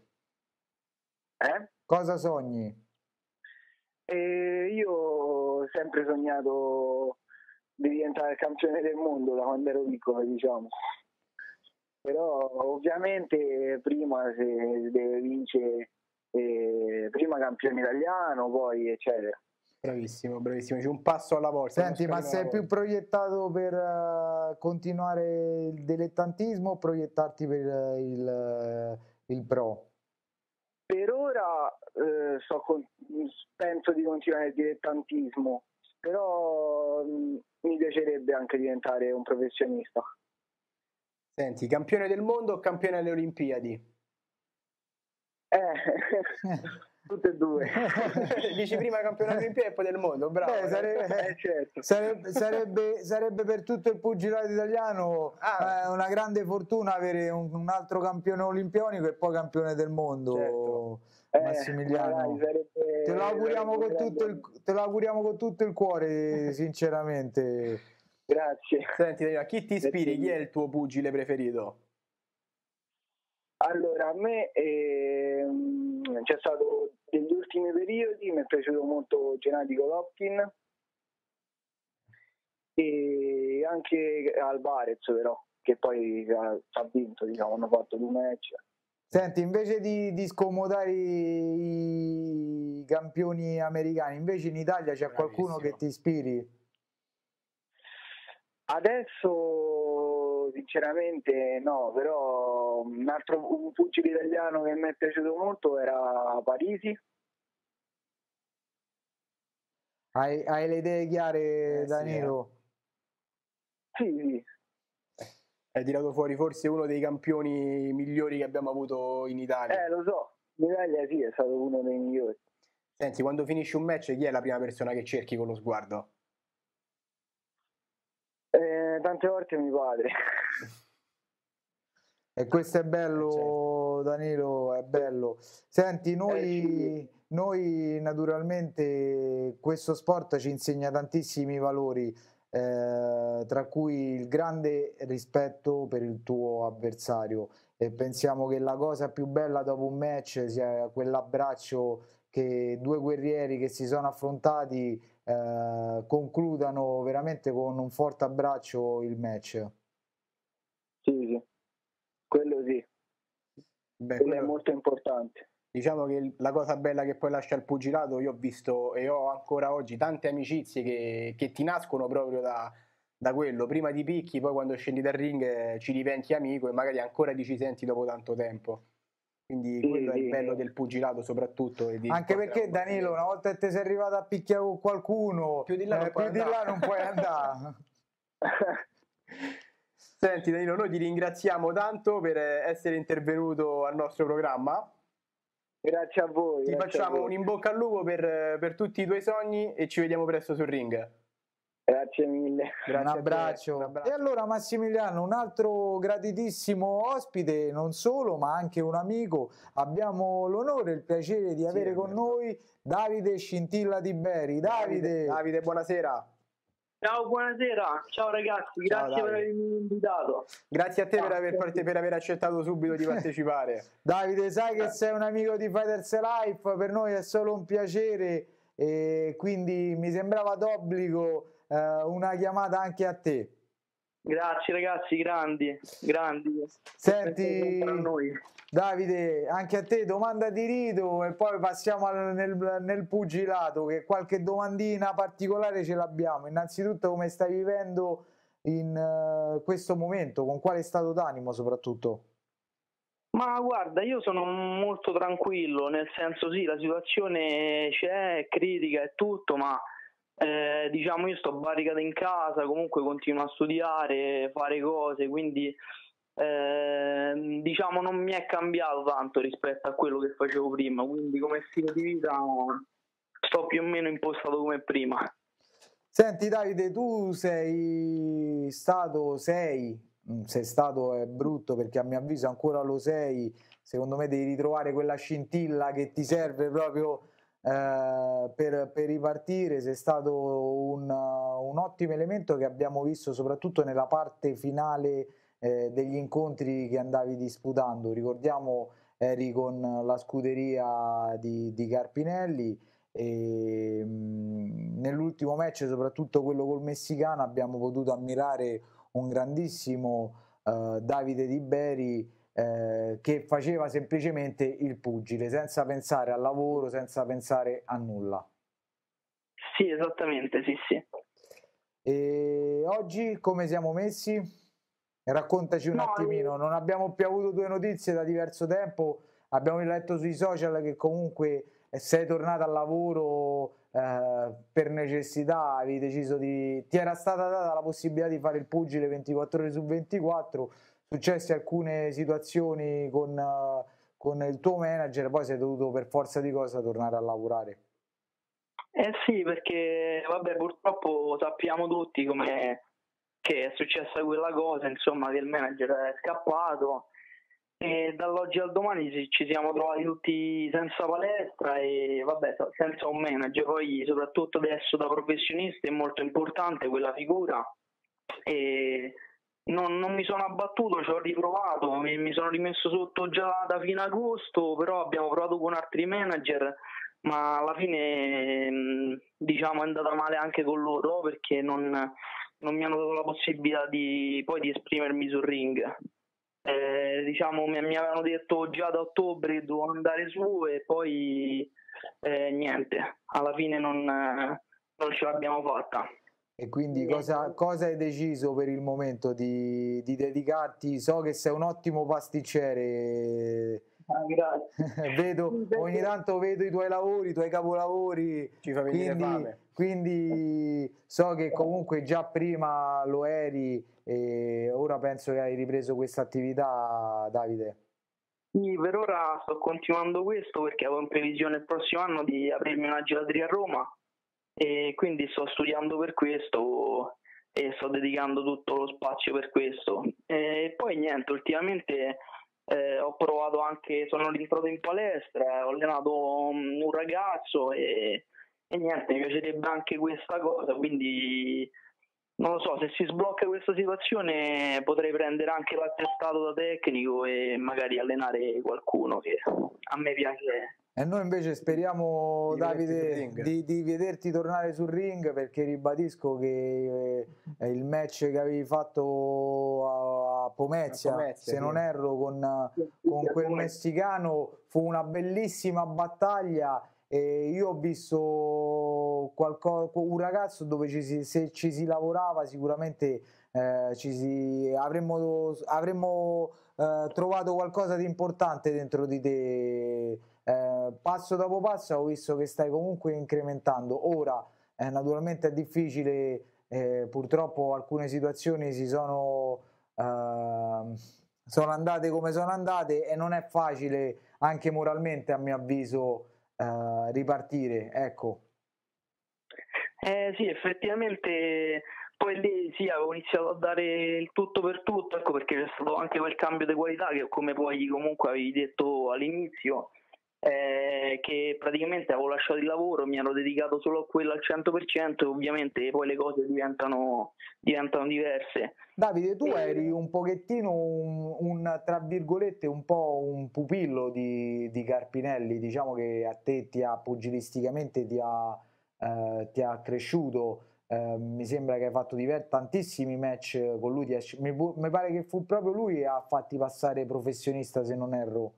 Eh? Cosa sogni? Eh, io ho sempre sognato di diventare campione del mondo da quando ero piccolo, diciamo però ovviamente prima si deve vincere eh, prima campione italiano, poi eccetera. Bravissimo, bravissimo, c'è un passo alla volta. Senti, ma sei più proiettato per uh, continuare il dilettantismo o proiettarti per uh, il, uh, il, pro? Per ora so con, penso di continuare il dilettantismo, però mh, mi piacerebbe anche diventare un professionista. Senti, campione del mondo o campione alle Olimpiadi? Eh, tutte e due. Dici prima campione alle Olimpiadi e poi del mondo, bravo. Beh, sarebbe, eh, certo. sarebbe, sarebbe, sarebbe, per tutto il pugilato italiano ah. eh, una grande fortuna avere un, un, altro campione olimpionico e poi campione del mondo. Certo. Eh, Massimiliano, sarebbe, te, lo auguriamo con tutto il, te lo auguriamo con tutto il cuore, sinceramente. Grazie. Senti, a chi ti ispiri? Chi è il tuo pugile preferito? Allora, a me eh, c'è stato negli ultimi periodi, mi è piaciuto molto Gennady Golovkin e anche Alvarez però, che poi ha, ha vinto, diciamo, hanno fatto due match. Senti, invece di, di, scomodare i campioni americani, invece in Italia c'è Bravissimo. qualcuno che ti ispiri? Adesso sinceramente no, però un altro un pugile italiano che mi è piaciuto molto era Parisi. Hai, hai le idee chiare, eh, Danilo? Sì, sì. Hai tirato fuori forse uno dei campioni migliori che abbiamo avuto in Italia. Eh, lo so, in Italia sì, è stato uno dei migliori. Senti, quando finisci un match, chi è la prima persona che cerchi con lo sguardo? Eh, tante volte mio padre. E questo è bello, certo. Danilo, è bello. Senti, noi, eh, sì. noi naturalmente questo sport ci insegna tantissimi valori, eh, tra cui il grande rispetto per il tuo avversario e pensiamo che la cosa più bella dopo un match sia quell'abbraccio che due guerrieri che si sono affrontati eh, concludano veramente con un forte abbraccio il match. Sì, sì, quello sì. Beh, quello, quello è molto importante. Diciamo che la cosa bella che poi lascia il pugilato, io ho visto e ho ancora oggi tante amicizie che, che ti nascono proprio da, da quello. Prima di picchi, poi quando scendi dal ring eh, ci diventi amico e magari ancora ti ci senti dopo tanto tempo. Quindi sì, quello sì. è il bello del pugilato soprattutto. Anche perché Danilo, una volta che ti sei arrivato a picchiare con qualcuno, più di là non, eh, puoi, più andare. Di là non puoi andare. Senti Danilo, noi ti ringraziamo tanto per essere intervenuto al nostro programma. Grazie a voi. Ti facciamo un in bocca al lupo per, per tutti i tuoi sogni e ci vediamo presto sul ring. Grazie mille. Grazie un, abbraccio. un abbraccio. E allora Massimiliano, un altro graditissimo ospite, non solo, ma anche un amico. Abbiamo l'onore e il piacere di avere sì, con noi Davide Scintilla di Beri. Davide. Davide, buonasera. Ciao, buonasera. Ciao ragazzi, grazie Ciao, per avermi invitato. Grazie a te per aver, per aver, accettato subito di partecipare. Davide, sai che sei un amico di Fighters Life, per noi è solo un piacere e quindi mi sembrava d'obbligo eh, una chiamata anche a te. Grazie ragazzi, grandi, grandi. Senti, Davide, anche a te domanda di rito e poi passiamo al, nel, nel, pugilato, che qualche domandina particolare ce l'abbiamo. Innanzitutto come stai vivendo in uh, questo momento, con quale stato d'animo soprattutto? Ma guarda, io sono molto tranquillo, nel senso sì, la situazione c'è, è critica e tutto, ma eh, diciamo io sto barricato in casa, comunque continuo a studiare, fare cose, quindi eh, diciamo non mi è cambiato tanto rispetto a quello che facevo prima, quindi come stile di vita sto più o meno impostato come prima. Senti Davide, tu sei stato, sei, mm, sei stato è brutto perché a mio avviso ancora lo sei, secondo me devi ritrovare quella scintilla che ti serve proprio eh, per, per, ripartire, sei stato un, un, ottimo elemento che abbiamo visto soprattutto nella parte finale eh, degli incontri che andavi disputando. Ricordiamo eri con la scuderia di, di Carpinelli e mh, nell'ultimo match, soprattutto quello col messicano, abbiamo potuto ammirare un grandissimo uh, Davide Di Beri eh, che faceva semplicemente il pugile, senza pensare al lavoro, senza pensare a nulla. Sì, esattamente, sì, sì. E oggi come siamo messi? Raccontaci un no, attimino, non abbiamo più avuto tue notizie da diverso tempo, abbiamo letto sui social che comunque sei tornato al lavoro eh, per necessità, avevi deciso di... ti era stata data la possibilità di fare il pugile 24 ore su 24, successe alcune situazioni con, uh, con il tuo manager, poi sei dovuto per forza di cosa tornare a lavorare. Eh sì, perché vabbè, purtroppo sappiamo tutti come che è successa quella cosa, insomma, che il manager è scappato e dall'oggi al domani ci siamo trovati tutti senza palestra e vabbè, senza un manager. Poi soprattutto adesso da professionisti è molto importante quella figura e non, non, mi sono abbattuto, ci ho riprovato, mi, mi, sono rimesso sotto già da fine agosto, però abbiamo provato con altri manager, ma alla fine mm, diciamo è andata male anche con loro perché non, non mi hanno dato la possibilità di, poi di esprimermi sul ring. Eh, diciamo mi, mi, avevano detto già da ottobre dovevo andare su e poi eh, niente, alla fine non, non ce l'abbiamo fatta. E quindi cosa, cosa, hai deciso per il momento di, di, dedicarti? So che sei un ottimo pasticcere. Ah, vedo, ogni tanto vedo i tuoi lavori, i tuoi capolavori. Ci fa venire quindi, fame. Quindi so che comunque già prima lo eri e ora penso che hai ripreso questa attività, Davide. Sì, per ora sto continuando questo perché avevo in previsione il prossimo anno di aprirmi una gelateria a Roma e quindi sto studiando per questo e sto dedicando tutto lo spazio per questo. E poi niente, ultimamente eh, ho provato anche, sono rientrato in palestra, ho allenato un ragazzo e, e niente, mi piacerebbe anche questa cosa, quindi non lo so, se si sblocca questa situazione potrei prendere anche l'attestato da tecnico e magari allenare qualcuno che a me piace e noi invece speriamo, di Davide, di, di, vederti tornare sul ring perché ribadisco che eh, il match che avevi fatto a, a Pomezia, Pomezia, se sì. non erro, con, con quel messicano fu una bellissima battaglia. E io ho visto qualcosa, un ragazzo dove ci si, se ci si lavorava sicuramente eh, ci si, avremmo, avremmo eh, trovato qualcosa di importante dentro di te eh, passo dopo passo ho visto che stai comunque incrementando. Ora, eh, naturalmente è difficile, eh, purtroppo alcune situazioni si sono, ehm, sono andate come sono andate e non è facile anche moralmente, a mio avviso, eh, ripartire. Ecco. Eh, sì, effettivamente poi lì sì, avevo iniziato a dare il tutto per tutto, ecco perché c'è stato anche quel cambio di qualità che come poi comunque avevi detto all'inizio, eh, che praticamente avevo lasciato il lavoro, mi ero dedicato solo a quello al 100% e ovviamente poi le cose diventano, diventano diverse. Davide, tu eri un pochettino un, un, tra virgolette un po' un pupillo di, di, Carpinelli, diciamo che a te ti ha pugilisticamente ti ha, eh, ti ha cresciuto. Eh, mi sembra che hai fatto diver- tantissimi match con lui. Mi, mi pare che fu proprio lui a farti passare professionista, se non erro.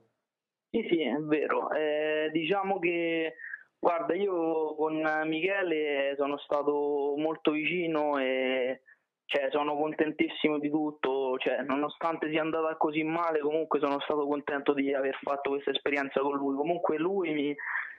Sì, sì, è vero. Eh, diciamo che, guarda, io con Michele sono stato molto vicino e cioè, sono contentissimo di tutto, cioè, nonostante sia andata così male, comunque sono stato contento di aver fatto questa esperienza con lui. Comunque lui mi,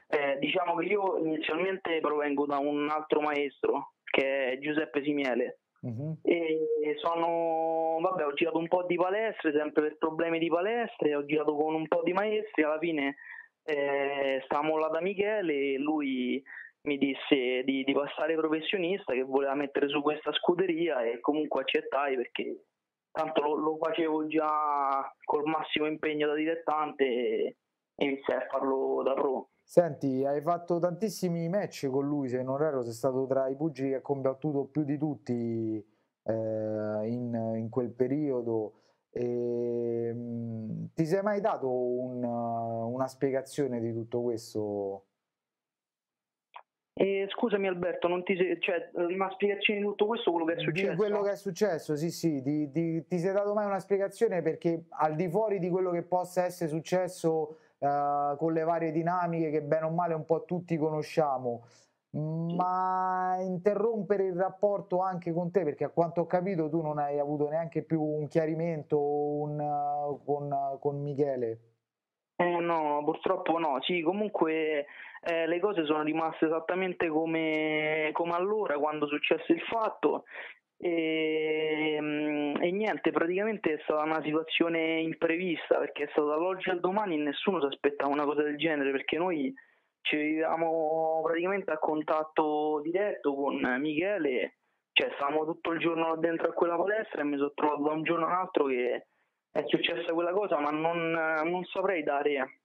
eh, diciamo che io inizialmente provengo da un altro maestro che è Giuseppe Simiele Uh-huh. E sono, vabbè, ho girato un po' di palestre, sempre per problemi di palestre, ho girato con un po' di maestri, alla fine eh, stavamo là da Michele e lui mi disse di, di, passare professionista che voleva mettere su questa scuderia e comunque accettai perché tanto lo, lo facevo già col massimo impegno da dilettante e, iniziai a farlo da pro. Senti, hai fatto tantissimi match con lui, se non erro sei stato tra i pugili che ha combattuto più di tutti eh, in, in, quel periodo. E, mh, mm, ti sei mai dato un, una spiegazione di tutto questo? Eh, scusami Alberto, non ti sei, cioè, una spiegazione di tutto questo, quello che è successo? Di quello che è successo, sì sì, di, di, ti sei dato mai una spiegazione perché al di fuori di quello che possa essere successo uh, con le varie dinamiche che bene o male un po' tutti conosciamo, ma interrompere il rapporto anche con te, perché a quanto ho capito tu non hai avuto neanche più un chiarimento un, uh, con, uh, con Michele. Eh, no, purtroppo no. Sì, comunque eh, le cose sono rimaste esattamente come, come allora, quando successe il fatto. E, ehm, e, niente, praticamente è stata una situazione imprevista perché è stata dall'oggi al domani e nessuno si aspettava una cosa del genere perché noi ci vivevamo praticamente a contatto diretto con Michele, cioè stavamo tutto il giorno dentro a quella palestra e mi sono trovato da un giorno all'altro che è successa quella cosa, ma non, non saprei dare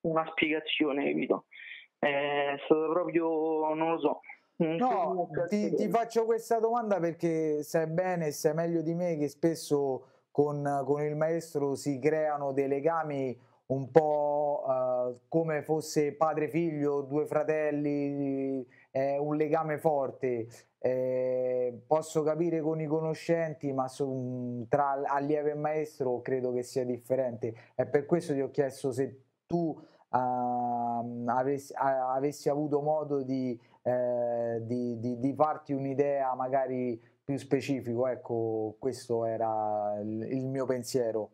una spiegazione, capito? È stato proprio, non lo so, No, ti, ti, faccio questa domanda perché sai bene, sai meglio di me che spesso con, con il maestro si creano dei legami un po' uh, come fosse padre-figlio, due fratelli, eh, un legame forte. Eh, posso capire con i conoscenti, ma su, tra allievo e maestro credo che sia differente. E per questo ti ho chiesto se tu uh, avessi, avessi, avuto modo di, eh, di, di, di farti un'idea magari più specifico. Ecco, questo era il, il mio pensiero.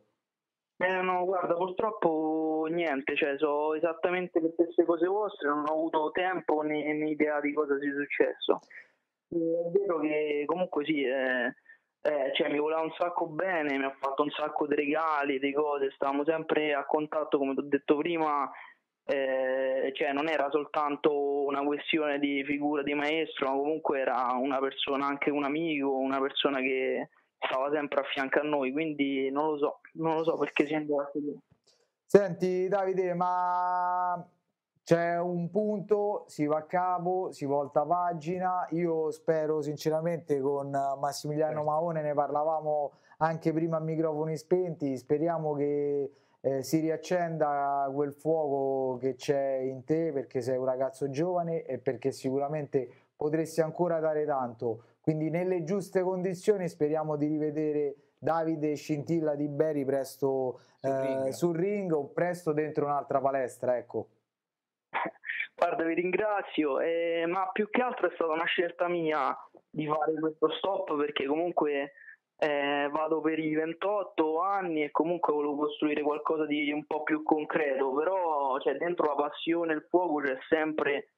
Eh, no, guarda, purtroppo niente, cioè so esattamente le stesse cose vostre, non ho avuto tempo né, né idea di cosa sia successo. Eh, è vero che comunque sì, eh, eh, cioè, mi voleva un sacco bene, mi ha fatto un sacco di regali, di cose, stavamo sempre a contatto, come ti ho detto prima, eh, cioè non era soltanto una questione di figura di maestro, ma comunque era una persona, anche un amico, una persona che stava sempre a fianco a noi, quindi non lo so, non lo so perché si è andato così. Senti Davide, ma c'è un punto, si va a capo, si volta pagina, io spero sinceramente con Massimiliano certo. Maone, ne parlavamo anche prima a microfoni spenti, speriamo che eh, si riaccenda quel fuoco che c'è in te perché sei un ragazzo giovane e perché sicuramente potresti ancora dare tanto. Quindi nelle giuste condizioni speriamo di rivedere Davide Scintilla di Beri presto sul, eh, ring. sul ring o presto dentro un'altra palestra, ecco. Guarda, vi ringrazio, eh, ma più che altro è stata una scelta mia di fare questo stop perché comunque eh, vado per i 28 anni e comunque volevo costruire qualcosa di un po' più concreto, però cioè, dentro la passione, il fuoco c'è sempre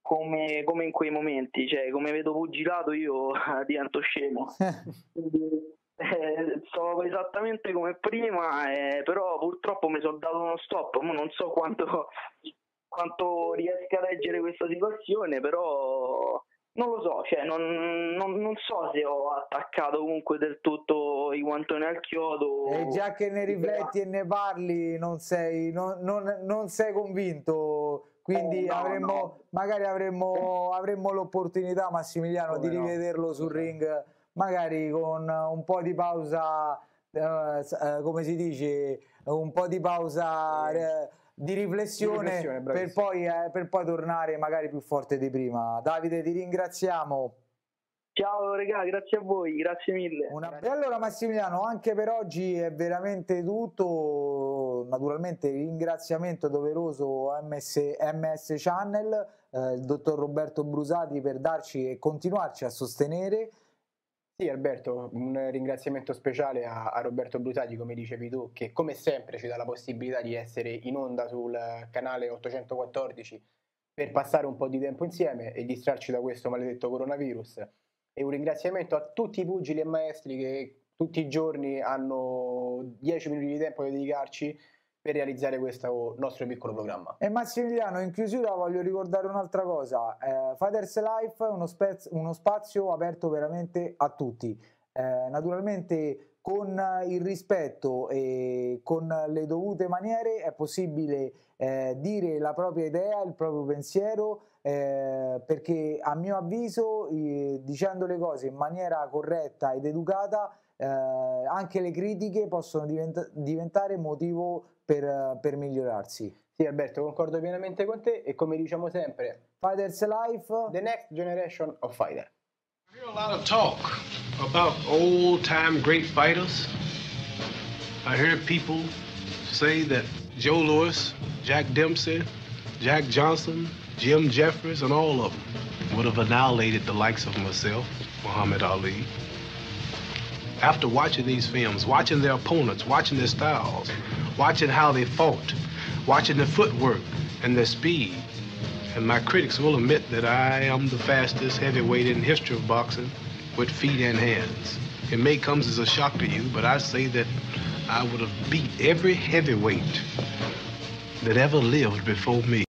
come, come, in quei momenti, cioè come vedo pugilato io divento scemo. Quindi, eh, so esattamente come prima, eh, però purtroppo mi sono dato uno stop, Ma non so quanto, quanto riesca a leggere questa situazione, però non lo so, cioè non, non, non, so se ho attaccato comunque del tutto i guantoni al chiodo. E già che ne rifletti e ne parli, non sei, non, non sei convinto quindi eh, no, avremmo, no. magari avremmo, avremmo, l'opportunità, Massimiliano, Come di rivederlo no. sul ring, magari con un po' di pausa, eh, eh, come si dice, un po' di pausa eh, di riflessione, di riflessione per, poi, eh, per poi tornare magari più forte di prima. Davide, ti ringraziamo. Ciao regà, grazie a voi, grazie mille. Una... E allora Massimiliano, anche per oggi è veramente tutto, naturalmente ringraziamento doveroso a MS, MS Channel, eh, il dottor Roberto Brusati per darci e continuarci a sostenere. Sì Alberto, un ringraziamento speciale a, a Roberto Brusati, come dicevi tu, che come sempre ci dà la possibilità di essere in onda sul canale 814 per passare un po' di tempo insieme e distrarci da questo maledetto coronavirus. E un ringraziamento a tutti i pugili e maestri che tutti i giorni hanno 10 minuti di tempo da dedicarci per realizzare questo nostro piccolo programma. E Massimiliano, in chiusura voglio ricordare un'altra cosa, eh, Fighters Life è uno, spez- uno spazio aperto veramente a tutti, eh, naturalmente con il rispetto e con le dovute maniere è possibile eh, dire la propria idea, il proprio pensiero, eh, perché a mio avviso eh, dicendo le cose in maniera corretta ed educata eh, anche le critiche possono diventa- diventare motivo per, per, migliorarsi. Sì Alberto, concordo pienamente con te e come diciamo sempre, Fighters Life, the next generation of fighter. I hear a lot of talk about old time great fighters. I hear people say that Joe Louis, Jack Dempsey, Jack Johnson, Jim Jeffries, and all of them would have annihilated the likes of myself, Muhammad Ali. After watching these films, watching their opponents, watching their styles, watching how they fought, watching their footwork and their speed, and my critics will admit that I am the fastest heavyweight in the history of boxing with feet and hands. It may come as a shock to you, but I say that I would have beat every heavyweight that ever lived before me.